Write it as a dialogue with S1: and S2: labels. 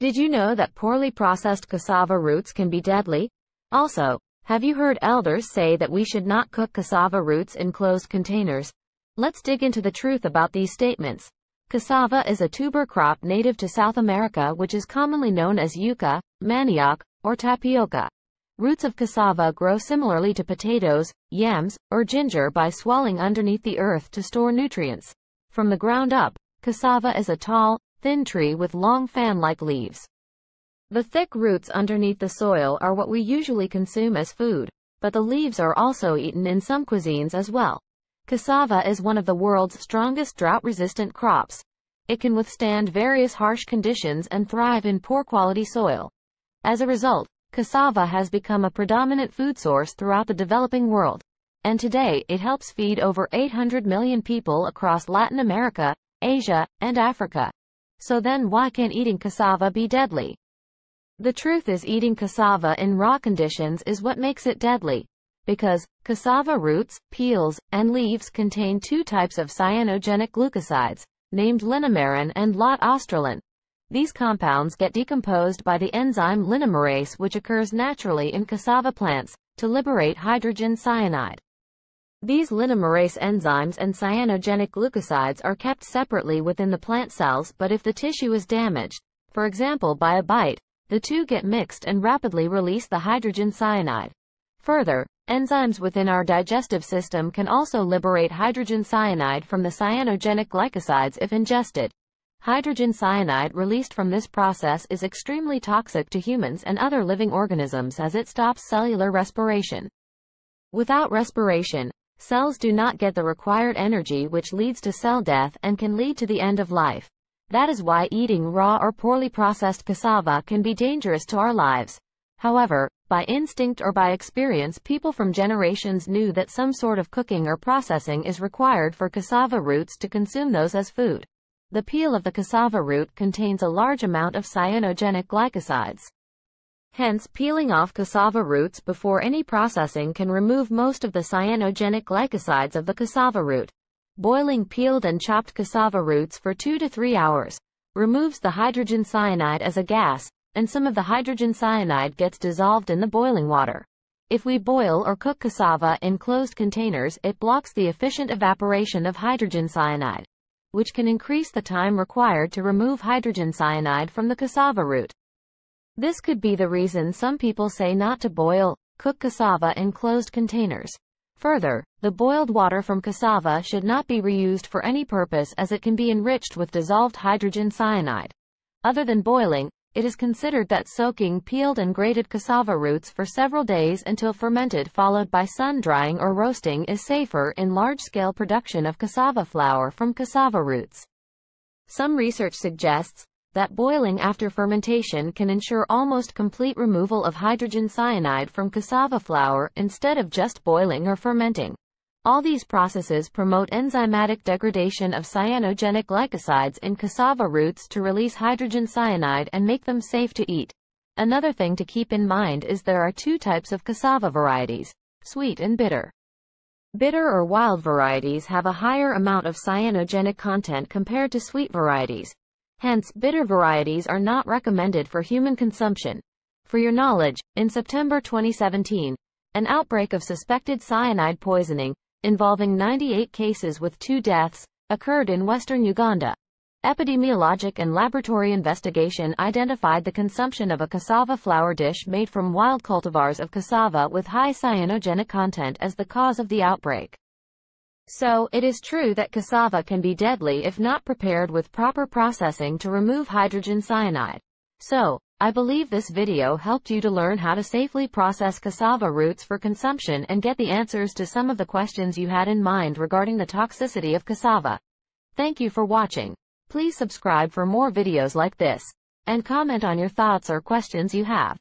S1: Did you know that poorly processed cassava roots can be deadly? Also, have you heard elders say that we should not cook cassava roots in closed containers? Let's dig into the truth about these statements. Cassava is a tuber crop native to South America which is commonly known as yuca, manioc, or tapioca. Roots of cassava grow similarly to potatoes, yams, or ginger by swelling underneath the earth to store nutrients. From the ground up, cassava is a tall, thin tree with long fan-like leaves. The thick roots underneath the soil are what we usually consume as food, but the leaves are also eaten in some cuisines as well. Cassava is one of the world's strongest drought-resistant crops. It can withstand various harsh conditions and thrive in poor quality soil. As a result, cassava has become a predominant food source throughout the developing world. And today, it helps feed over 800 million people across Latin America, Asia, and Africa. So then why can eating cassava be deadly? The truth is eating cassava in raw conditions is what makes it deadly. Because, cassava roots, peels, and leaves contain two types of cyanogenic glucosides, named linamarin and lotaustralin. These compounds get decomposed by the enzyme linamarase which occurs naturally in cassava plants, to liberate hydrogen cyanide. These linamarase enzymes and cyanogenic glucosides are kept separately within the plant cells but if the tissue is damaged, for example by a bite, the two get mixed and rapidly release the hydrogen cyanide. Further, enzymes within our digestive system can also liberate hydrogen cyanide from the cyanogenic glycosides if ingested. Hydrogen cyanide released from this process is extremely toxic to humans and other living organisms as it stops cellular respiration. Without respiration, Cells do not get the required energy which leads to cell death and can lead to the end of life. That is why eating raw or poorly processed cassava can be dangerous to our lives. However, by instinct or by experience people from generations knew that some sort of cooking or processing is required for cassava roots to consume those as food. The peel of the cassava root contains a large amount of cyanogenic glycosides. Hence, peeling off cassava roots before any processing can remove most of the cyanogenic glycosides of the cassava root. Boiling peeled and chopped cassava roots for 2 to 3 hours removes the hydrogen cyanide as a gas, and some of the hydrogen cyanide gets dissolved in the boiling water. If we boil or cook cassava in closed containers, it blocks the efficient evaporation of hydrogen cyanide, which can increase the time required to remove hydrogen cyanide from the cassava root. This could be the reason some people say not to boil, cook cassava in closed containers. Further, the boiled water from cassava should not be reused for any purpose as it can be enriched with dissolved hydrogen cyanide. Other than boiling, it is considered that soaking peeled and grated cassava roots for several days until fermented followed by sun drying or roasting is safer in large-scale production of cassava flour from cassava roots. Some research suggests that boiling after fermentation can ensure almost complete removal of hydrogen cyanide from cassava flour instead of just boiling or fermenting. All these processes promote enzymatic degradation of cyanogenic glycosides in cassava roots to release hydrogen cyanide and make them safe to eat. Another thing to keep in mind is there are two types of cassava varieties, sweet and bitter. Bitter or wild varieties have a higher amount of cyanogenic content compared to sweet varieties. Hence, bitter varieties are not recommended for human consumption. For your knowledge, in September 2017, an outbreak of suspected cyanide poisoning, involving 98 cases with two deaths, occurred in western Uganda. Epidemiologic and laboratory investigation identified the consumption of a cassava flour dish made from wild cultivars of cassava with high cyanogenic content as the cause of the outbreak. So, it is true that cassava can be deadly if not prepared with proper processing to remove hydrogen cyanide. So, I believe this video helped you to learn how to safely process cassava roots for consumption and get the answers to some of the questions you had in mind regarding the toxicity of cassava. Thank you for watching. Please subscribe for more videos like this. And comment on your thoughts or questions you have.